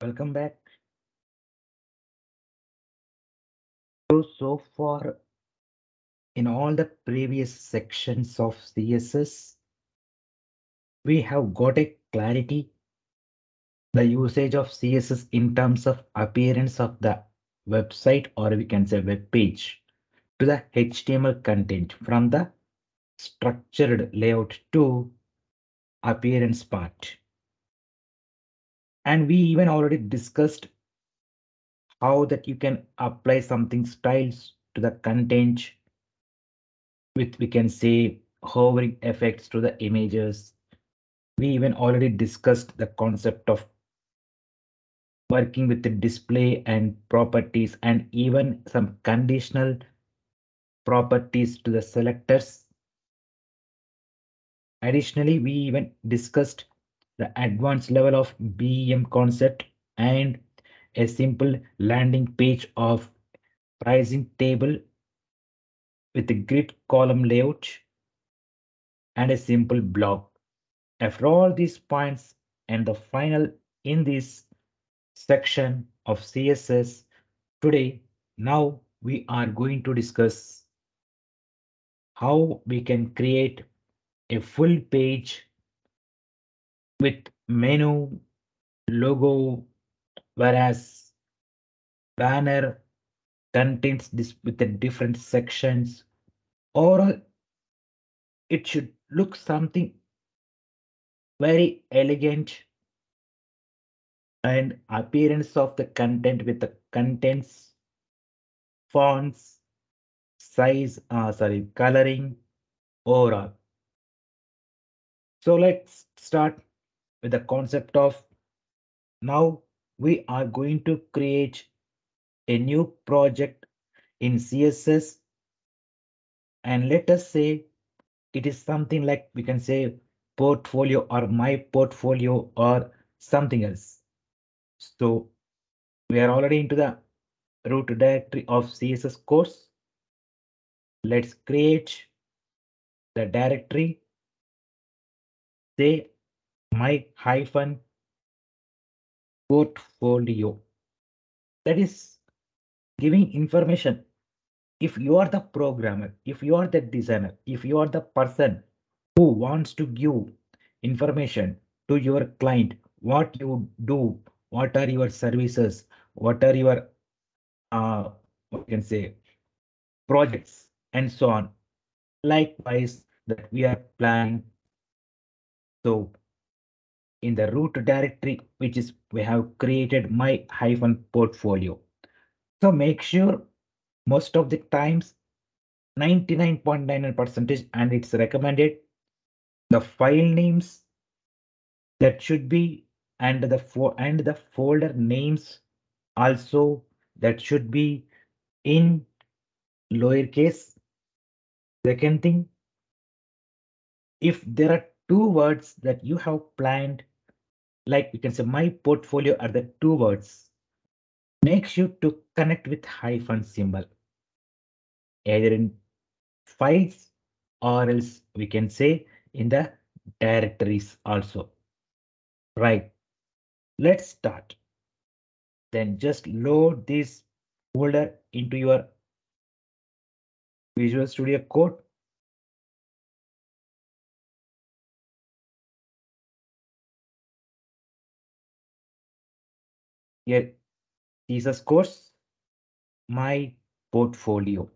Welcome back. So, so far in all the previous sections of CSS, we have got a clarity the usage of CSS in terms of appearance of the website or we can say web page to the HTML content from the structured layout to appearance part. And we even already discussed how that you can apply something styles to the content with we can say hovering effects to the images. We even already discussed the concept of working with the display and properties and even some conditional properties to the selectors. Additionally, we even discussed the advanced level of BEM concept and a simple landing page of pricing table with a grid column layout and a simple blog. After all these points and the final in this section of CSS today, now we are going to discuss how we can create a full page with menu, logo, whereas banner contains this with the different sections. Or it should look something very elegant and appearance of the content with the contents fonts size uh, sorry coloring overall. So let's start with the concept of now we are going to create a new project in css and let us say it is something like we can say portfolio or my portfolio or something else so we are already into the root directory of CSS course. Let's create the directory. Say my hyphen portfolio. That is giving information. If you are the programmer, if you are the designer, if you are the person who wants to give information to your client, what you do what are your services what are your uh what can say projects and so on likewise that we are planning so in the root directory which is we have created my hyphen portfolio so make sure most of the times 99.99 percentage and it's recommended the file names that should be and the for and the folder names also that should be in lowercase. Second thing, if there are two words that you have planned, like we can say my portfolio are the two words, make sure to connect with hyphen symbol, either in files or else we can say in the directories also. Right. Let's start. Then just load this folder into your Visual Studio Code. Here, CSS course, my portfolio.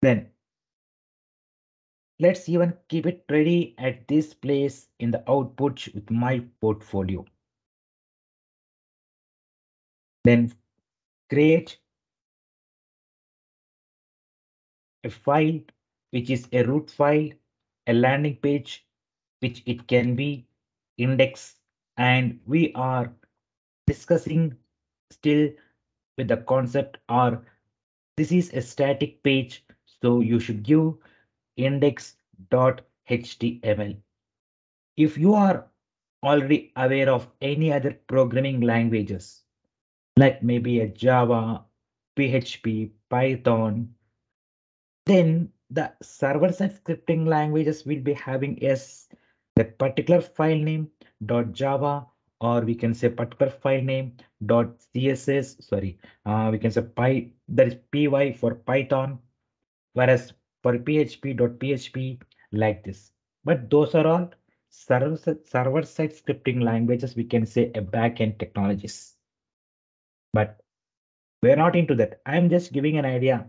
Then Let's even keep it ready at this place in the output with my portfolio. Then create a file which is a root file, a landing page, which it can be index and we are discussing still with the concept or this is a static page so you should give index.html. If you are already aware of any other programming languages, like maybe a Java, PHP, Python, then the server-side scripting languages will be having yes, the particular file name dot Java, or we can say particular file name dot CSS. Sorry, uh, we can say py that is py for Python, whereas for PHP dot PHP like this. But those are all server server side scripting languages. We can say a backend technologies. But we're not into that. I'm just giving an idea.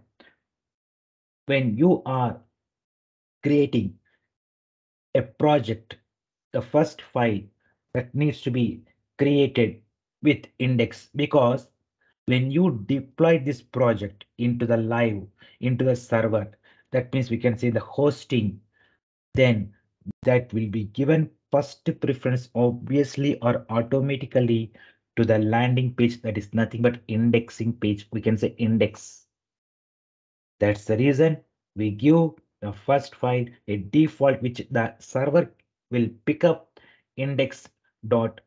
When you are creating a project, the first file that needs to be created with index because when you deploy this project into the live, into the server, that means we can say the hosting, then that will be given first preference obviously or automatically to the landing page that is nothing but indexing page. We can say index. That's the reason we give the first file a default which the server will pick up index.php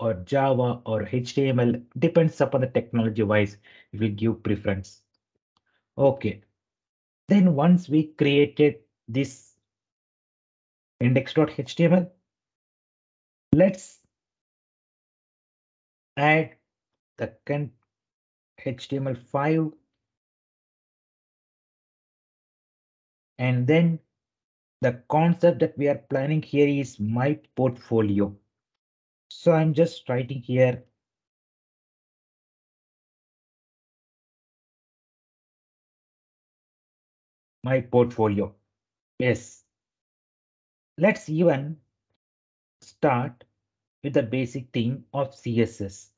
or Java or HTML depends upon the technology wise it will give preference. Okay. Then once we created this index.html, let's add the HTML5 and then the concept that we are planning here is my portfolio. So I'm just writing here. My portfolio. Yes. Let's even start with the basic thing of CSS.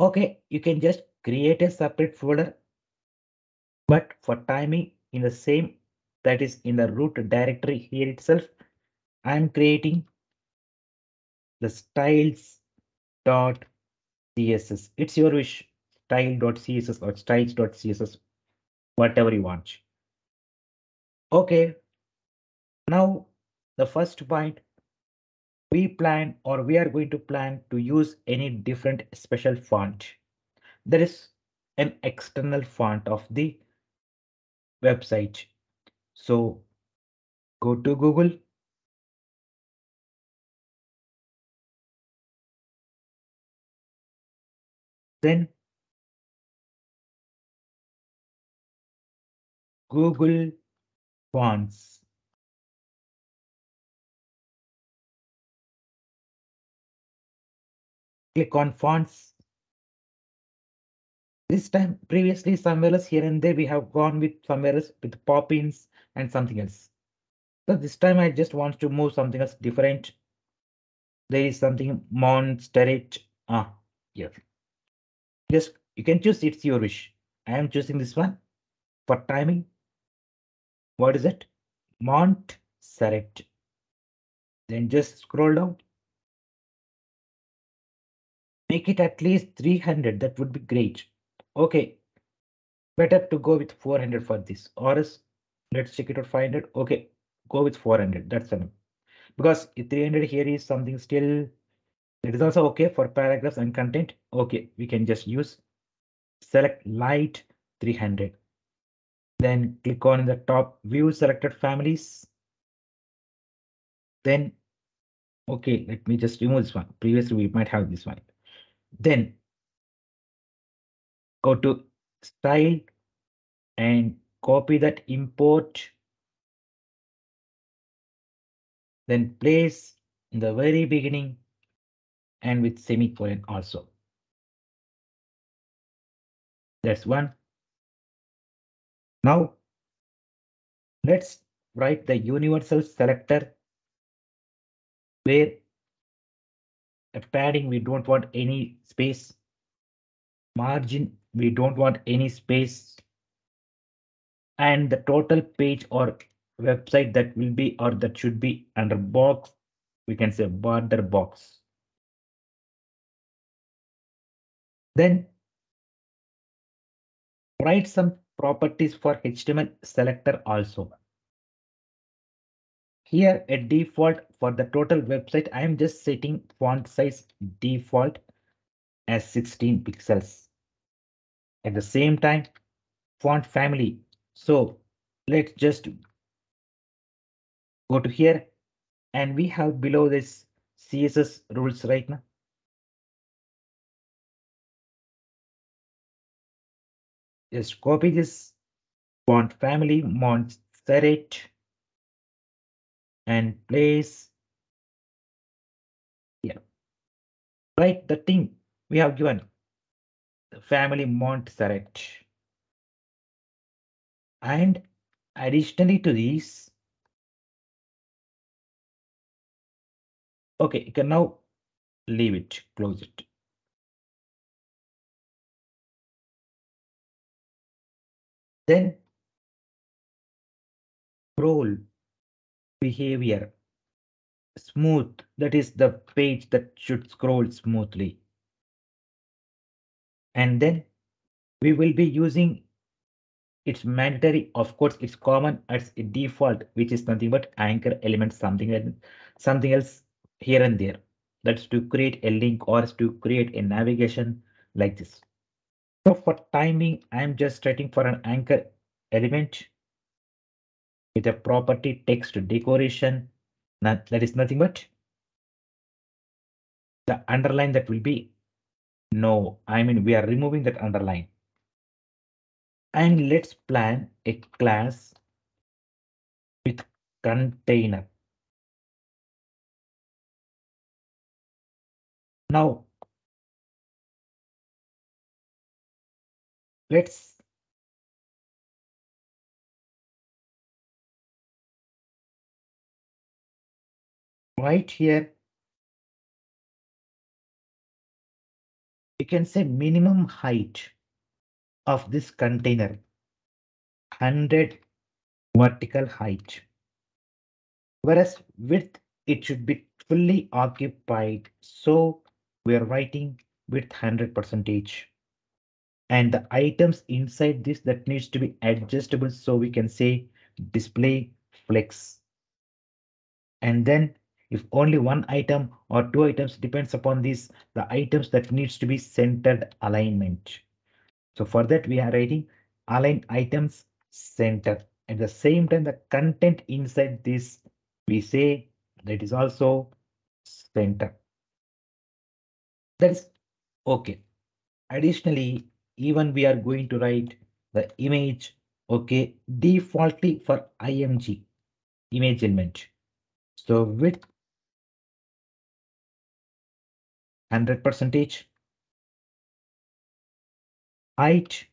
Okay, you can just create a separate folder. But for timing in the same that is in the root directory here itself, I'm creating the styles dot css. It's your wish style dot css or styles dot css, whatever you want. Okay. Now the first point we plan or we are going to plan to use any different special font. There is an external font of the website. So go to Google. Then Google Fonts. Click on fonts. This time, previously somewhere else here and there, we have gone with somewhere else with Poppins and something else. So this time I just want to move something else different. There is something Montserrat. Ah, here. Just you can choose it's your wish. I am choosing this one for timing. What is it? Montserrat. Then just scroll down. Make it at least 300. That would be great. Okay. Better to go with 400 for this or else let's check it out 500. Okay. Go with 400. That's enough. Because 300 here is something still. It is also okay for paragraphs and content. Okay. We can just use select light 300. Then click on the top view selected families. Then, okay, let me just remove this one. Previously, we might have this one. Then go to style and copy that import. Then place in the very beginning and with semicolon also. That's one. Now let's write the universal selector where a padding we don't want any space margin we don't want any space and the total page or website that will be or that should be under box we can say border box then write some properties for HTML selector also. Here a default for the total website, I am just setting font size default as 16 pixels. At the same time, font family. So let's just go to here And we have below this CSS rules right now. Just copy this font family, Montserrat, and place here. Right, the thing we have given the family Montserrat. And additionally to these, okay, you can now leave it, close it. Then scroll behavior smooth that is the page that should scroll smoothly and then we will be using it's mandatory. Of course it's common. As a default which is nothing but anchor element something and something else here and there. That's to create a link or to create a navigation like this. So for timing, I'm just writing for an anchor element with a property text decoration. That is nothing but the underline that will be. No, I mean we are removing that underline. And let's plan a class with container. Now let's right here you can say minimum height of this container. 100 vertical height. Whereas width it should be fully occupied. So we are writing with 100 percentage. And the items inside this that needs to be adjustable so we can say display flex. And then if only one item or two items depends upon this the items that needs to be centered alignment so for that we are writing align items center. At the same time the content inside this we say that is also center. That is okay. Additionally even we are going to write the image okay defaultly for img image element. So width 100 percentage height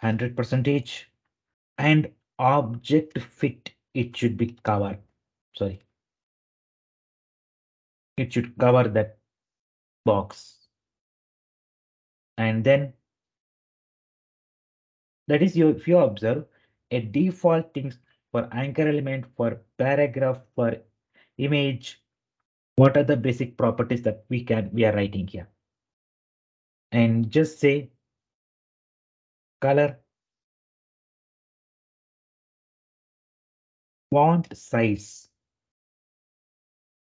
100 percentage and object fit it should be covered sorry. It should cover that box. And then that is you if you observe a default things for anchor element for paragraph for image what are the basic properties that we can we are writing here? And just say color? Font size.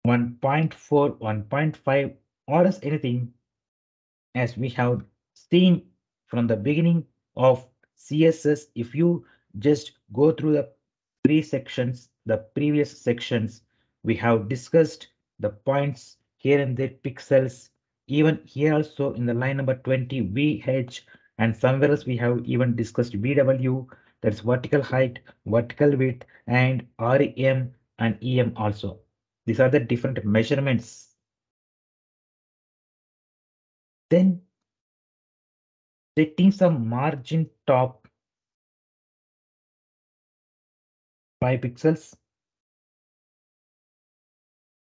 1.4 1.5 or as anything as we have seen from the beginning of CSS, if you just go through the three sections, the previous sections, we have discussed the points here and there pixels. Even here also in the line number 20 VH and somewhere else we have even discussed VW, that's vertical height, vertical width and REM and EM also. These are the different measurements. Then setting some margin top 5 pixels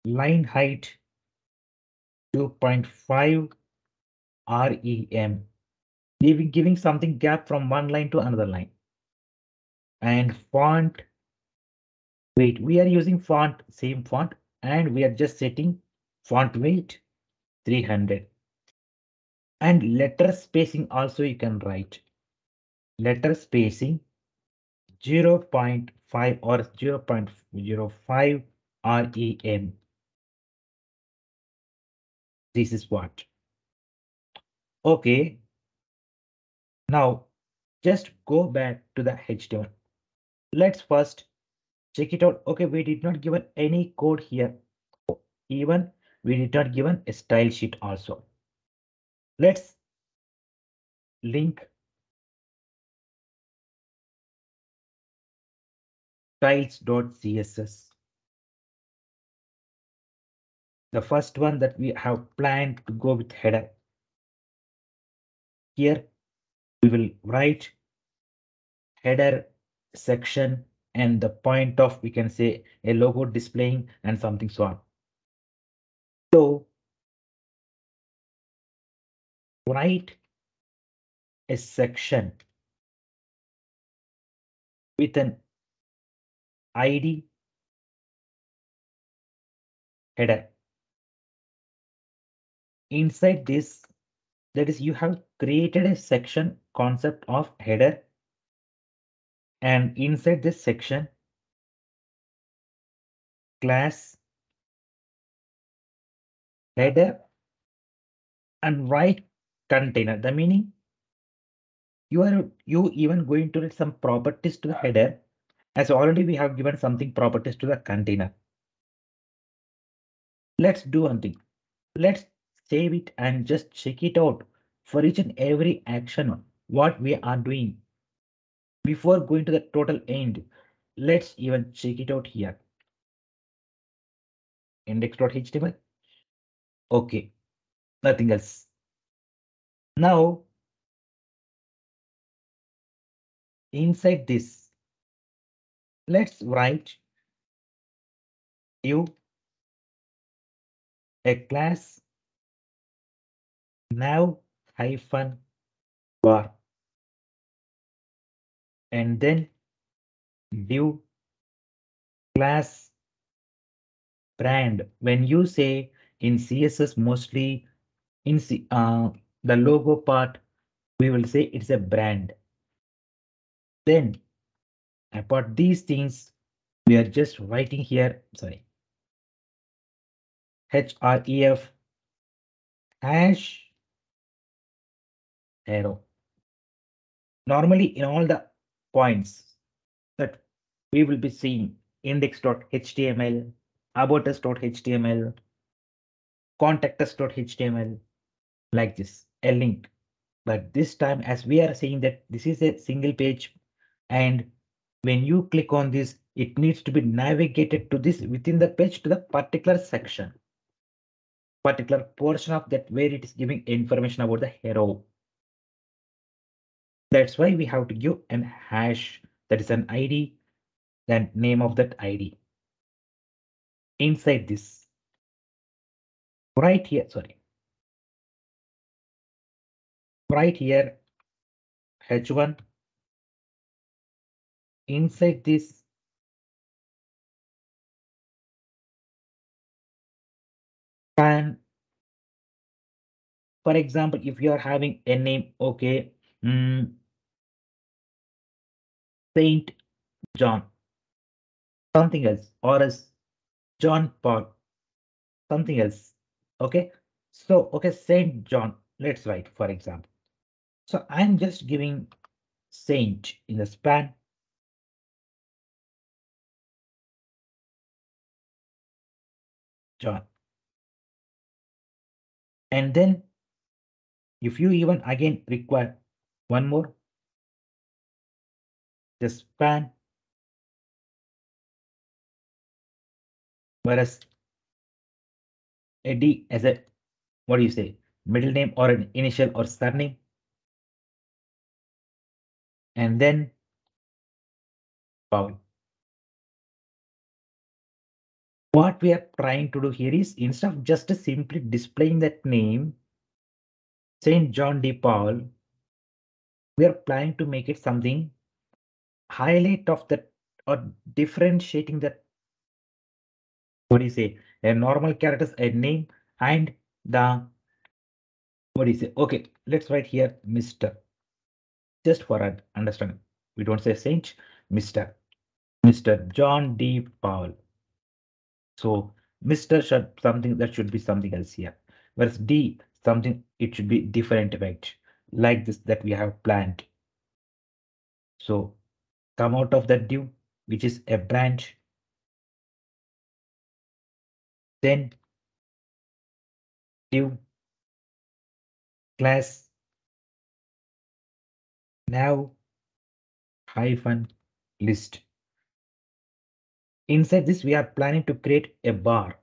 line height 2.5 rem giving giving something gap from one line to another line. And font weight we are using font same font and we are just setting font weight 300 and letter spacing also you can write. Letter spacing 0 0.5 or 0 0.05 rem this is what. Okay now just go back to the html let's first check it out. Okay, we did not given any code here. Even we did not given a style sheet also. Let's link styles.css. The first one that we have planned to go with header. Here we will write header section and the point of we can say a logo displaying and something so on. So write a section with an ID header. Inside this, that is you have created a section concept of header and inside this section class header and write container. The meaning you are you even going to write some properties to the header. As already we have given something properties to the container. Let's do one thing. Let's save it and just check it out for each and every action what we are doing before going to the total end, let's even check it out here. Index.html. Okay, nothing else. Now, inside this, let's write you a class nav hyphen bar and then div class brand. When you say in css mostly in C, uh, the logo part we will say it's a brand. Then apart these things we are just writing here sorry href hash hero. Normally in all the points that we will be seeing index.html, about us.html, contact us.html, like this, a link. But this time, as we are saying that this is a single page, and when you click on this, it needs to be navigated to this within the page to the particular section, particular portion of that where it is giving information about the hero. That's why we have to give an hash that is an ID, then name of that ID. Inside this, right here, sorry. Right here, H1. Inside this, and for example, if you are having a name, okay, mm, Saint John, something else, or as John Paul, something else. Okay, so okay, Saint John. Let's write, for example. So I'm just giving Saint in the span. John. And then if you even again require one more, span whereas D as a what do you say middle name or an initial or surname and then Paul. What we are trying to do here is instead of just simply displaying that name Saint John D. Paul, we are planning to make it something highlight of that or differentiating that what do you say? A normal characters a name and the what do you say? Okay let's write here mr just for an understanding. We don't say saint mr mr john d. Paul. So mr should something that should be something else here. Whereas d something it should be different right? Like this that we have planned. So come out of that div, which is a branch. then div class nav hyphen list. Inside this, we are planning to create a bar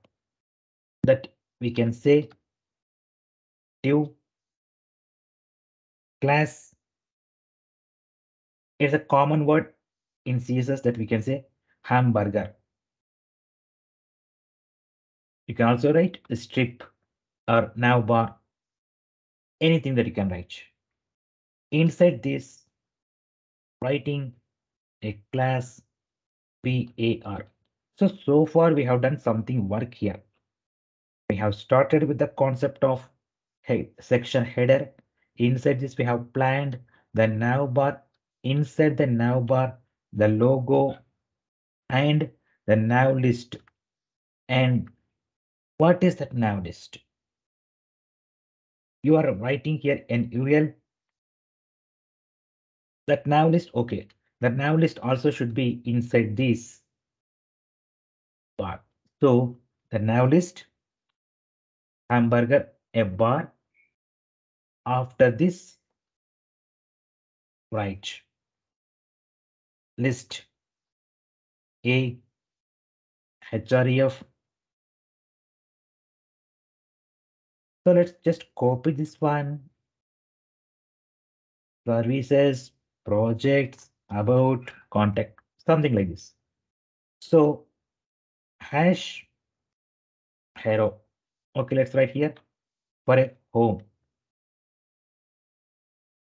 that we can say div class. is a common word in CSS that we can say hamburger. You can also write a strip or nav bar, anything that you can write. Inside this, writing a class bar. So, so far we have done something work here. We have started with the concept of head, section header. Inside this, we have planned the nav bar. Inside the nav bar, the logo and the nav list. And what is that nav list? You are writing here an URL. That nav list, okay. That nav list also should be inside this bar. So the nav list hamburger a bar after this write list. A href so let's just copy this one. Services projects about contact something like this. So hash hero. Okay let's write here. For a home.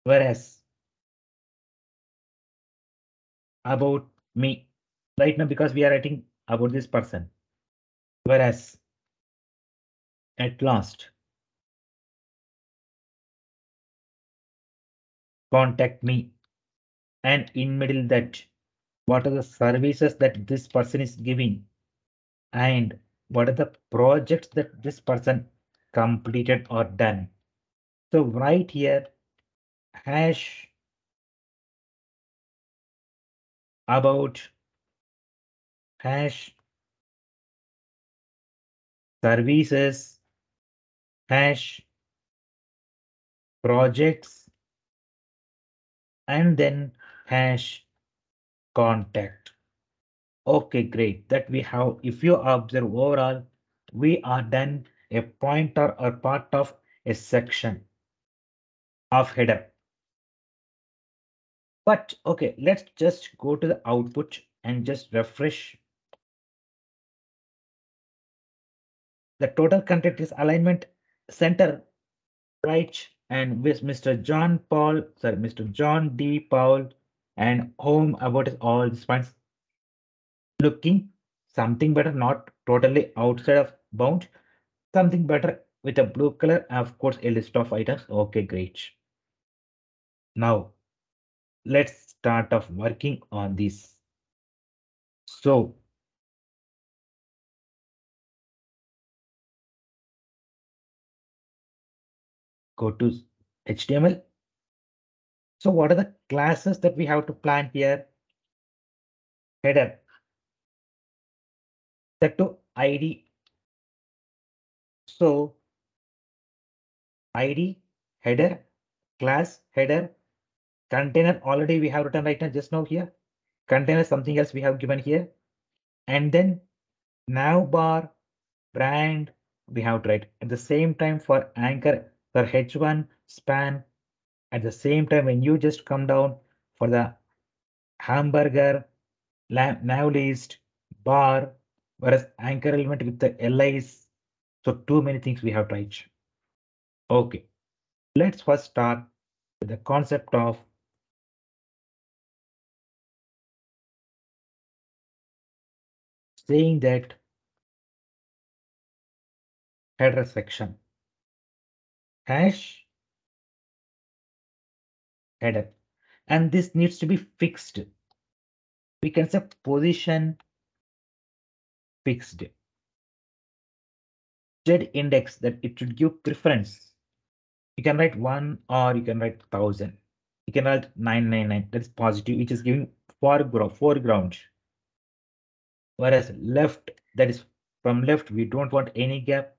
Whereas about me. Right now because we are writing about this person. Whereas at last contact me. And in middle that what are the services that this person is giving? And what are the projects that this person completed or done. So right here, hash about hash services hash projects and then hash contact. Okay, great. That we have, if you observe overall, we are done a pointer or part of a section of header. But okay, let's just go to the output and just refresh. The total content is alignment center, right? And with Mr. John Paul, sorry, Mr. John D. Paul and home about all these points looking something better, not totally outside of bound, something better with a blue color, of course, a list of items. Okay, great. Now, let's start off working on this. So, go to HTML. So what are the classes that we have to plan here? Header set to id. So id header class header container already we have written right now just now here container something else we have given here and then nav bar brand we have to write at the same time for anchor for h1 span at the same time when you just come down for the hamburger nav list bar whereas anchor element with the LIs. So too many things we have to write. Okay, let's first start with the concept of saying that header section hash header and this needs to be fixed. We can say position fixed z index that it should give preference. You can write one or you can write thousand. You can write 999 that is positive, which is giving foreground, foreground. Whereas left that is From left, we don't want any gap.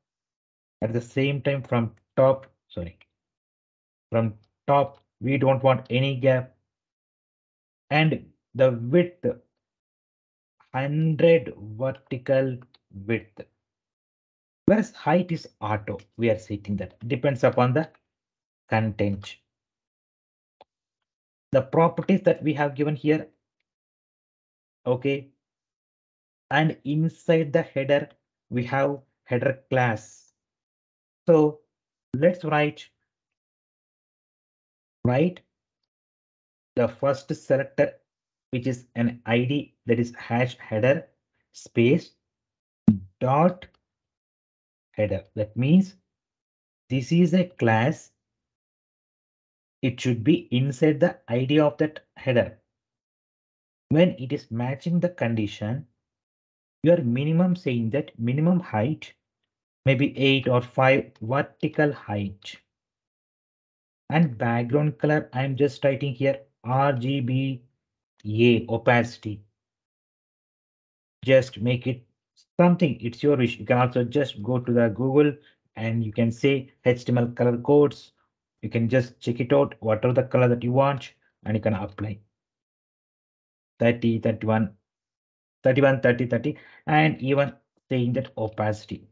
At the same time, from top, sorry, from top, we don't want any gap. And the width, 100 vertical width. Whereas height is auto, we are setting that depends upon the content. The properties that we have given here. Okay. And inside the header, we have header class. So let's write write the first selector, which is an ID that is hash header space dot header. That means this is a class. It should be inside the ID of that header. When it is matching the condition, your minimum saying that minimum height maybe 8 or 5 vertical height. And background color, I'm just writing here RGB A opacity. Just make it something, it's your wish. You can also just go to the Google and you can say HTML color codes. You can just check it out, whatever the color that you want, and you can apply. 30, 31, 31, 30, 30, and even saying that opacity.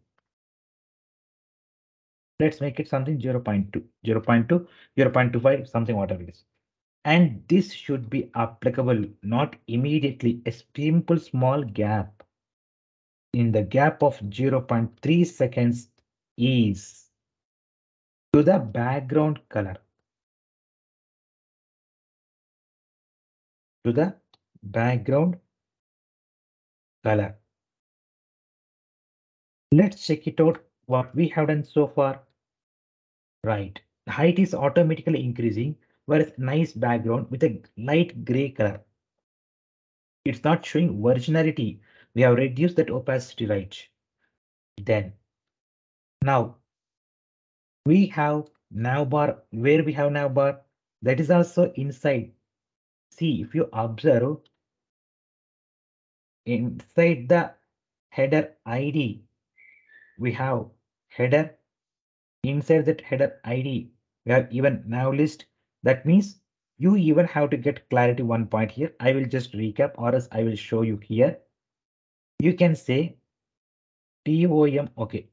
Let's make it something 0 0.2, 0 0.2, 0 0.25, something whatever it is. And this should be applicable, not immediately, a simple small gap. In the gap of 0 0.3 seconds is to the background color. To the background color. Let's check it out what we have done so far. Right, height is automatically increasing, whereas nice background with a light gray color. It's not showing originality. We have reduced that opacity right. Then now we have navbar where we have navbar that is also inside. See if you observe inside the header ID, we have header. Inside that header ID, we have even now list. That means you even have to get clarity one point here. I will just recap or else I will show you here. You can say TOM, okay.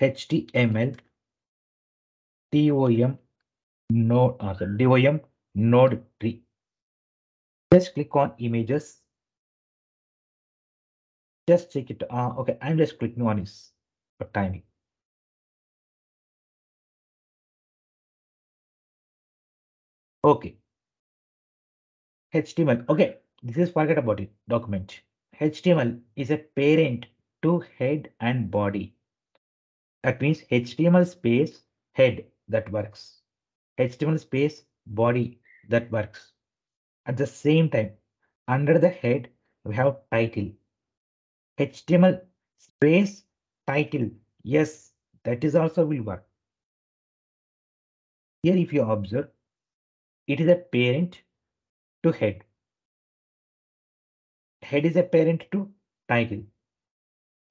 HTML TOM node, uh, DOM node tree. Just click on images just check it. Uh, okay, I'm just clicking on this for timing. Okay. HTML. Okay, this is forget about it. Document. HTML is a parent to head and body. That means HTML space head that works. HTML space body that works. At the same time, under the head, we have title. HTML space title. Yes, that is also will work. Here, if you observe, it is a parent to head. Head is a parent to title.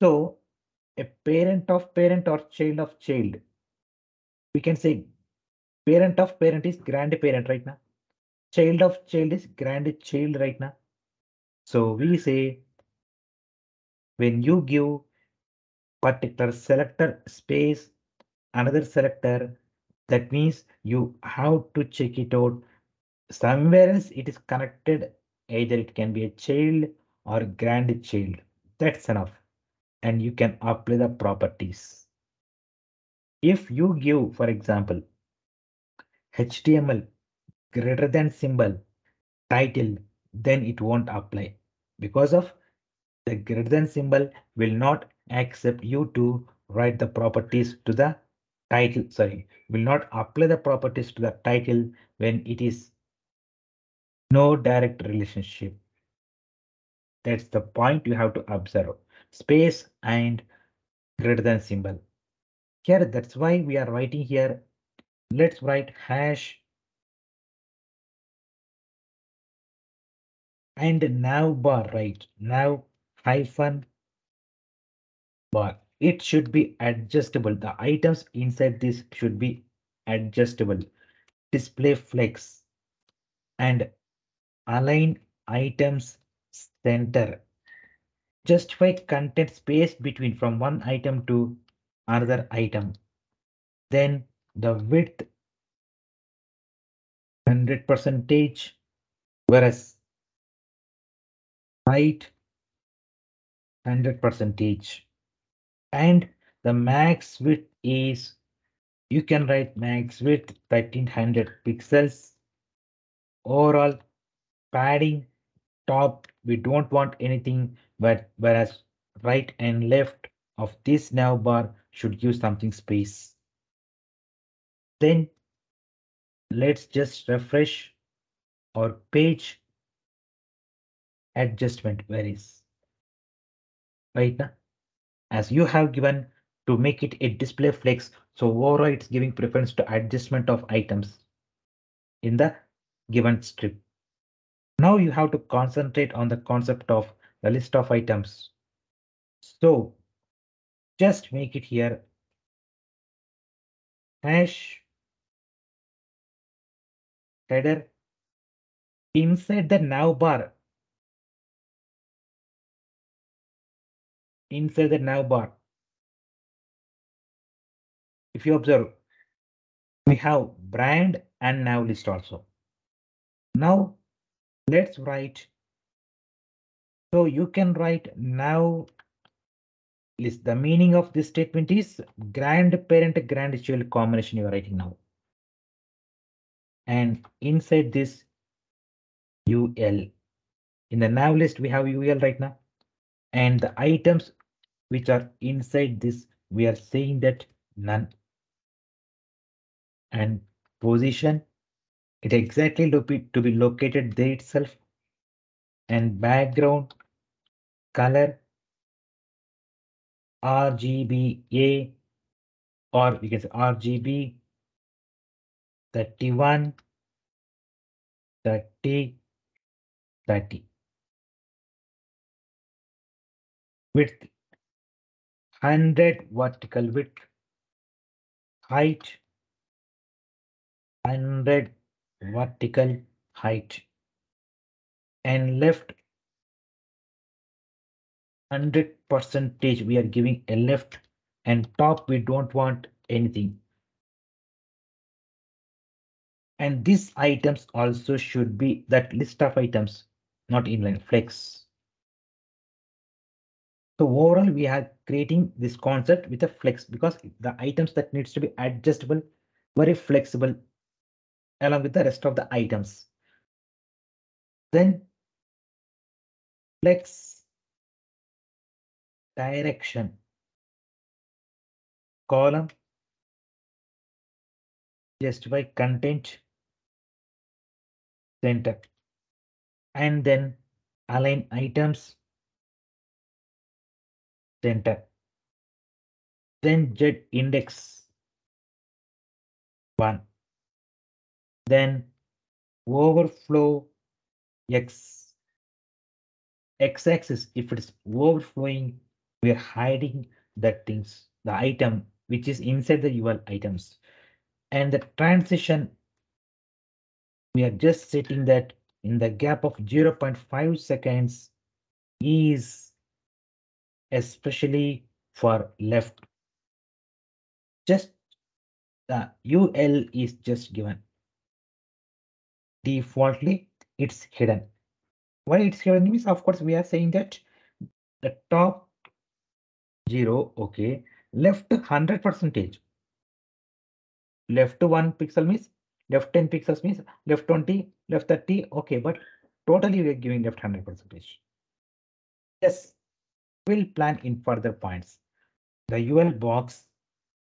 So a parent of parent or child of child. We can say parent of parent is grandparent right now. Child of child is grandchild right now. So we say when you give particular selector space another selector that means you have to check it out. Somewhere else it is connected either it can be a child or grandchild. That's enough. And you can apply the properties. If you give for example html greater than symbol title then it won't apply. Because of the greater than symbol will not accept you to write the properties to the title sorry will not apply the properties to the title when it is no direct relationship. That's the point you have to observe. Space and greater than symbol. Here that's why we are writing here. Let's write hash and nav bar right? Now hyphen bar. It should be adjustable. The items inside this should be adjustable. Display flex and align items center. Justify content space between from one item to another item. Then the width 100 percentage, whereas height 100 percentage. And the max width is, you can write max width 1300 pixels. Overall padding top, we don't want anything, but whereas right and left of this nav bar should give something space. Then let's just refresh our page adjustment varies. Right now, as you have given to make it a display flex, so overall it's giving preference to adjustment of items in the given strip. Now you have to concentrate on the concept of the list of items. So just make it here hash header inside the nav bar. Inside the nav bar. If you observe, we have brand and nav list also. Now let's write. So you can write nav list. The meaning of this statement is grandparent grandchild combination you are writing now. And inside this UL. In the nav list, we have UL right now. And the items which are inside this, we are saying that none. And position, it exactly to be, to be located there itself. And background, color, RGBA, or we can say RGB 31, 30, 30. Width 100 vertical width, height 100 vertical height, and left 100 percentage we are giving a left and top we don't want anything. And these items also should be that list of items not inline flex. So overall we are creating this concept with a flex because the items that needs to be adjustable very flexible along with the rest of the items. Then flex direction. Column justify content center. And then align items center. Then z index 1 then overflow x. X-axis if it is overflowing we are hiding the things, the item which is inside the UL items. And the transition, we are just setting that in the gap of 0.5 seconds is especially for left. Just the UL is just given. Defaultly, it's hidden. Why it's hidden means, of course, we are saying that the top 0 okay left 100 percentage left 1 pixel means left 10 pixels means left 20 left 30 okay but totally we are giving left 100 percentage yes we'll plan in further points. The ul box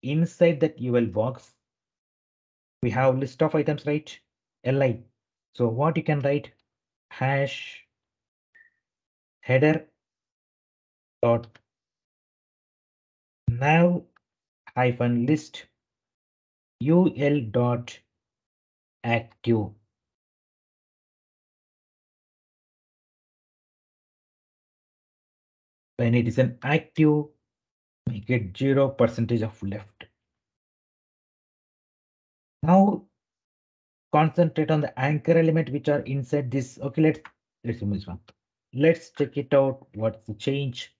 inside that ul box we have list of items right? Li so what you can write? Hash header dot nav hyphen list ul dot active when it is an active Make it zero percentage of left. Now concentrate on the anchor element which are inside this. Okay, let's let's remove this one. Let's check it out. What's the change?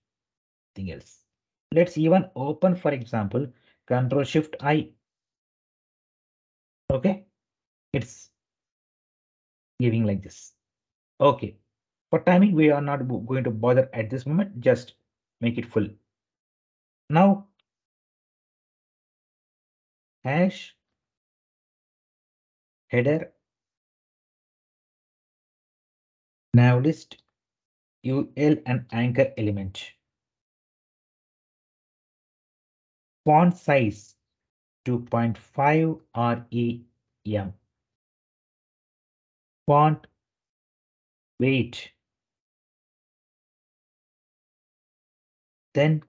Thing else. Let's even open, for example, Control Shift I. Okay, it's giving like this. Okay, for timing, we are not going to bother at this moment. Just make it full. Now, hash header nav list ul and anchor element. Font size 2.5 rem. Font weight. Then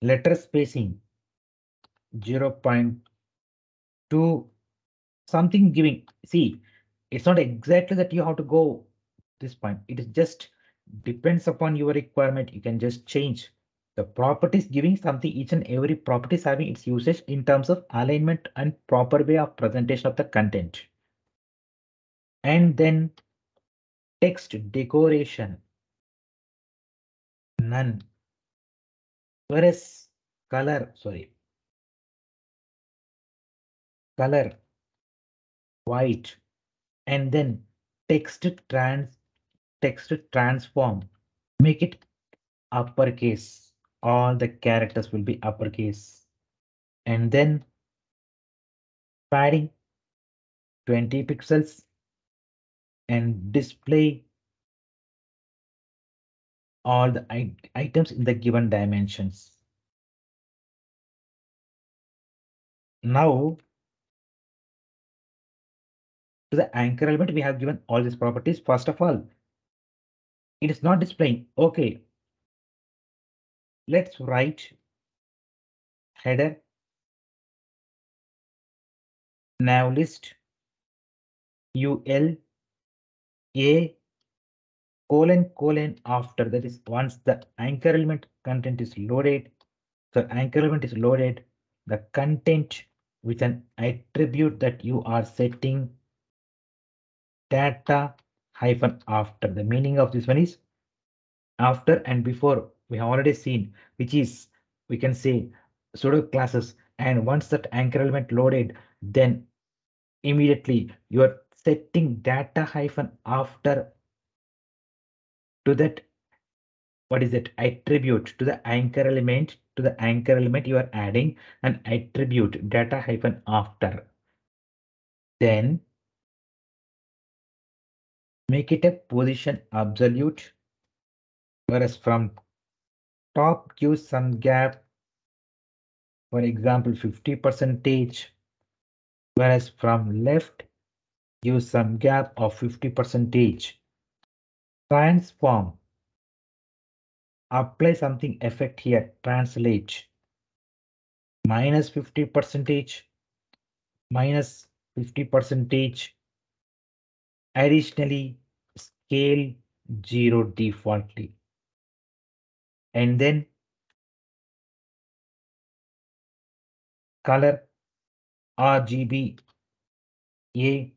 letter spacing 0.2 something giving. See it's not exactly that you have to go this point. It is just depends upon your requirement. You can just change the properties giving something each and every properties having its usage in terms of alignment and proper way of presentation of the content. And then text decoration none. Whereas color sorry. Color white. And then text trans text transform. Make it uppercase. All the characters will be uppercase. And then padding 20 pixels. And display all the items in the given dimensions. Now, to the anchor element, we have given all these properties. First of all, it is not displaying. Okay. Let's write header nav list ul a colon colon after that is once the anchor element content is loaded. The anchor element is loaded. The content with an attribute that you are setting data hyphen after. The meaning of this one is after and before. We have already seen which is we can say pseudo classes. And once that anchor element loaded then immediately you are setting data hyphen after to that what is it attribute to the anchor element to the anchor element you are adding an attribute data hyphen after. Then make it a position absolute whereas from top give some gap for example 50 percentage whereas from left give some gap of 50 percentage transform apply something effect here. Translate. Minus 50 percentage. Minus 50 percentage. Additionally scale 0 defaultly. And then color RGB A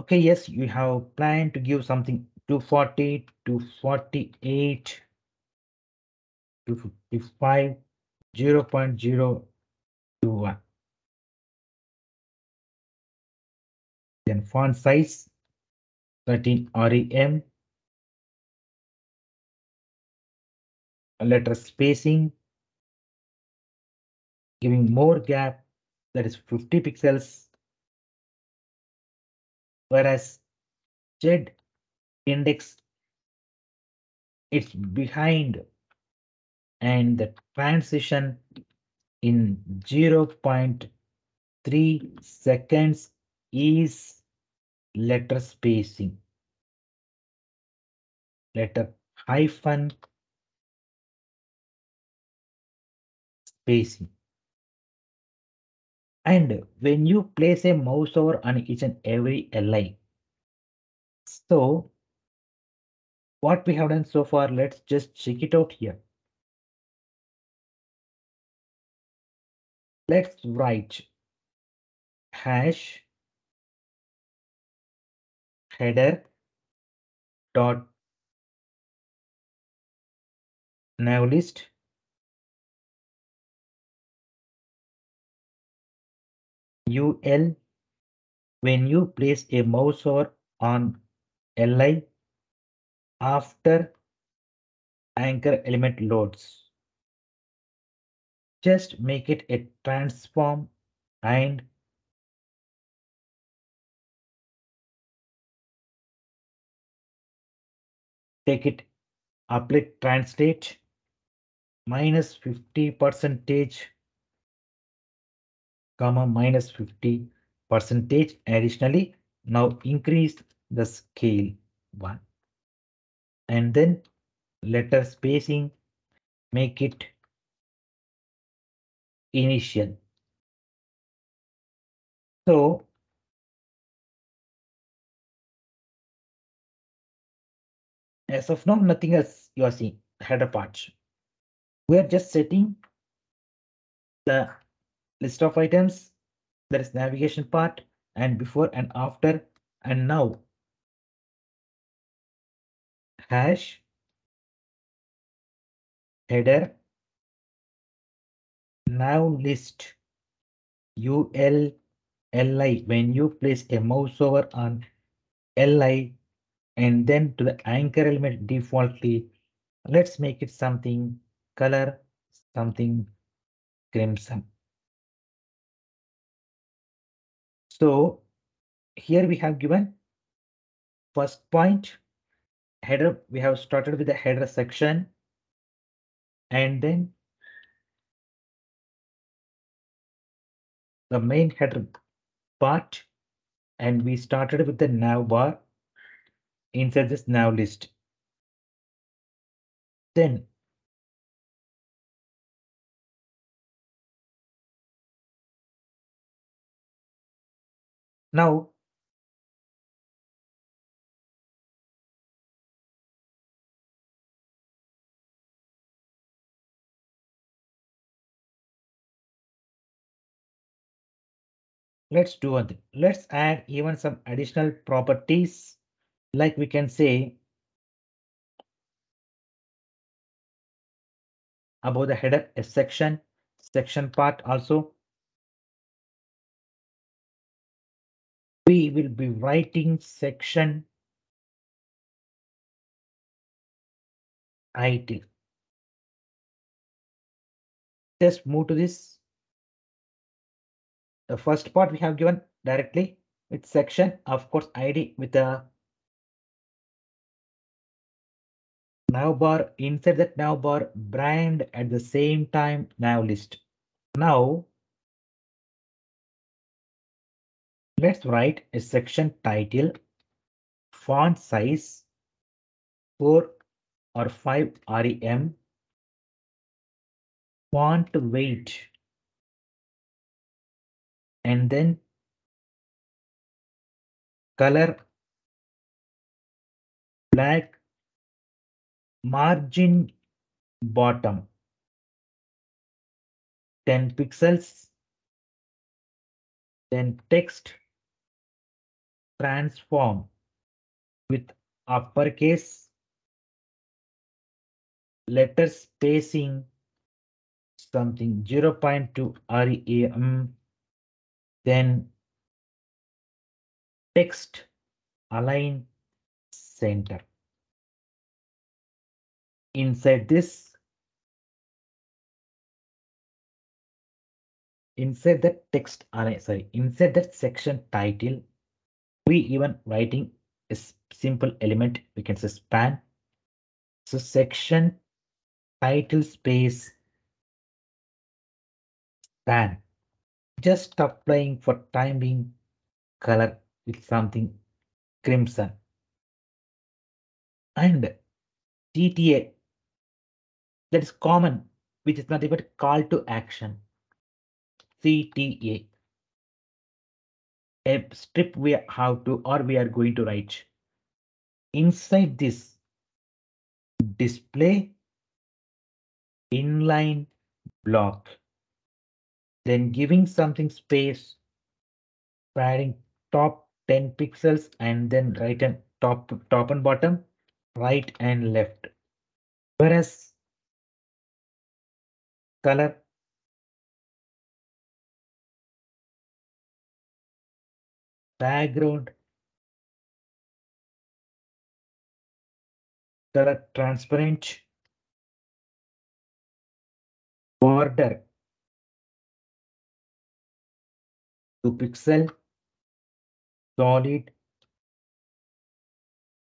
okay yes you have planned to give something 240 to 48 to 55 0 0.021 then font size 13 rem letter spacing giving more gap that is 50 pixels whereas z index it's behind. And the transition in 0.3 seconds is letter spacing. Letter hyphen spacing and when you place a mouse over on each and every li so what we have done so far, let's just check it out here. Let's write hash header dot nav list ul when you place a mouse over on li after anchor element loads. Just make it a transform and take it apply translate minus 50 percentage comma minus 50 percentage additionally. Now increase the scale one. And then letter spacing make it initial. So as of now nothing else you are seeing header part. We are just setting the list of items there is navigation part and before and after and now. Hash header nav list ul li when you place a mouse over on li and then to the anchor element defaultly let's make it something color something crimson so here we have given first point. Header we have started with the header section. And then the main header part. And we started with the nav bar inside this nav list. Then now let's do one thing. Let's add even some additional properties like we can say about the header a section section part also we will be writing section title just move to this. The first part we have given directly with section of course id with the nav bar inside that nav bar brand at the same time nav list. Now let's write a section title font size 4 or 5 rem font weight. And then color black margin bottom. 10 pixels. Then text transform with uppercase letter spacing something 0.2 rem then text align center. Inside this inside that text array sorry inside that section title we even writing a simple element we can say span so section title space span just applying for time being color with something crimson and CTA that is common, which is nothing but call to action. CTA. A strip we have to or we are going to write. Inside this, display inline block. Then giving something space, padding top 10 pixels and then right and top, top and bottom, right and left. Whereas color background color transparent border 2 pixel solid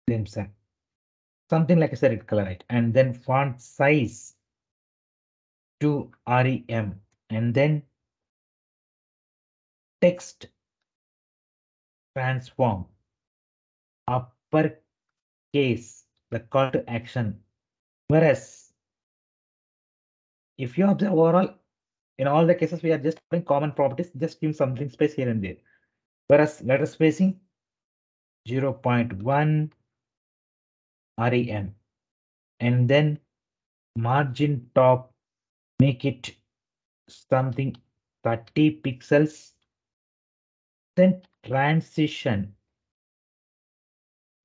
crimson something like said it color right? And then font size to rem and then text transform. Upper case the call to action. Whereas if you observe overall in all the cases we are just putting common properties just give something space here and there. Whereas letter spacing 0 0.1 rem and then margin top make it something 30 pixels. Then transition.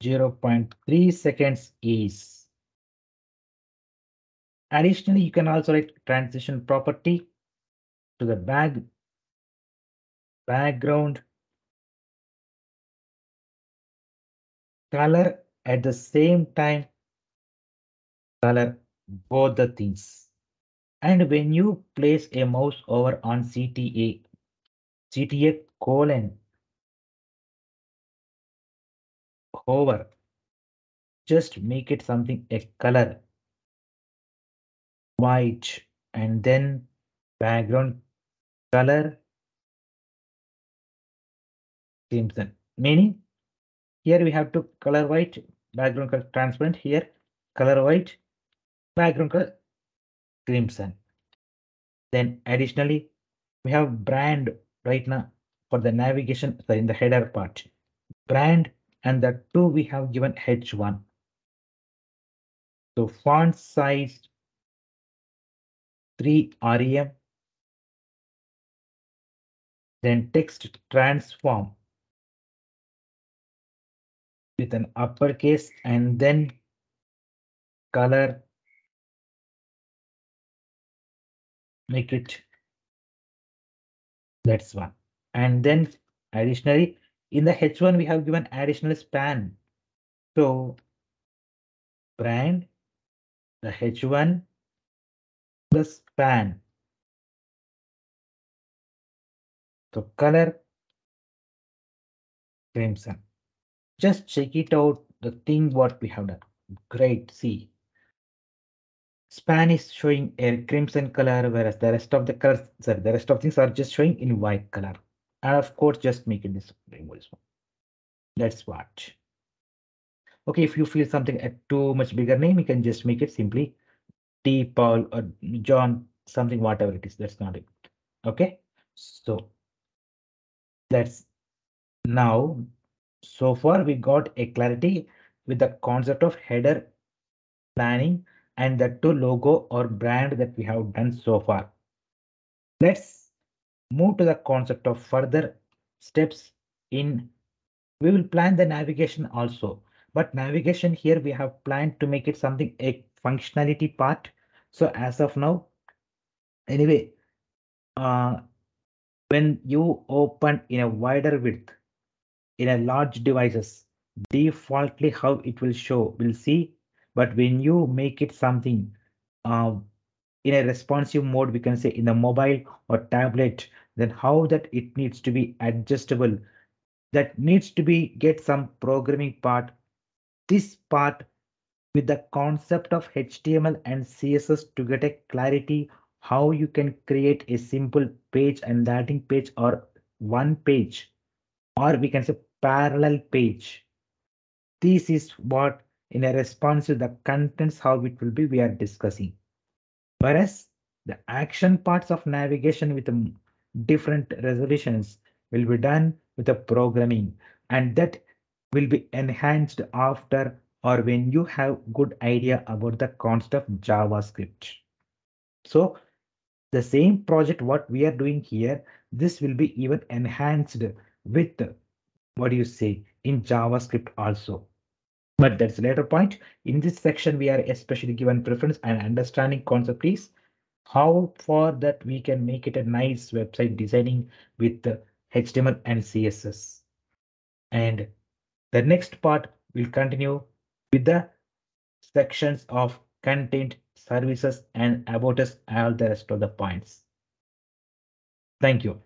0.3 seconds is. Additionally you can also write transition property to the back background color at the same time color both the things. And when you place a mouse over on CTA CTA colon hover just make it something a color. White and then background color. Crimson meaning here we have to color white. Background color transparent here. Color white. Background color crimson. Then additionally we have brand right now for the navigation in the header part. Brand and the two we have given h1 so font size 3 rem then text transform with an uppercase and then color make it that's one. And then additionally in the h1 we have given additional span. So brand the h1 the span. So color crimson just check it out the thing what we have done. Great see. Span is showing a crimson color whereas the rest of the colors sorry the rest of things are just showing in white color and of course just make it this this one. That's what. Okay if you feel something a too much bigger name you can just make it simply t paul or john something whatever it is. That's not it. Okay? So that's now. So far we got a clarity with the concept of header planning and the two logo or brand that we have done so far. Let's move to the concept of further steps in. We will plan the navigation also, but navigation here we have planned to make it something a functionality part. So as of now, anyway, uh, when you open in a wider width in a large devices, defaultly how it will show, we'll see but when you make it something uh, in a responsive mode, we can say in a mobile or tablet, then how that it needs to be adjustable, that needs to be get some programming part. This part with the concept of HTML and CSS to get a clarity how you can create a simple page and landing page or one page or we can say parallel page. This is what in a response to the contents how it will be we are discussing. Whereas the action parts of navigation with different resolutions will be done with the programming and that will be enhanced after or when you have good idea about the concept of JavaScript. So the same project what we are doing here, this will be even enhanced with what do you say in JavaScript also. But that's later point. In this section, we are especially given preference and understanding concept is how far that we can make it a nice website designing with HTML and CSS. And the next part will continue with the sections of content, services, and about us all the rest of the points. Thank you.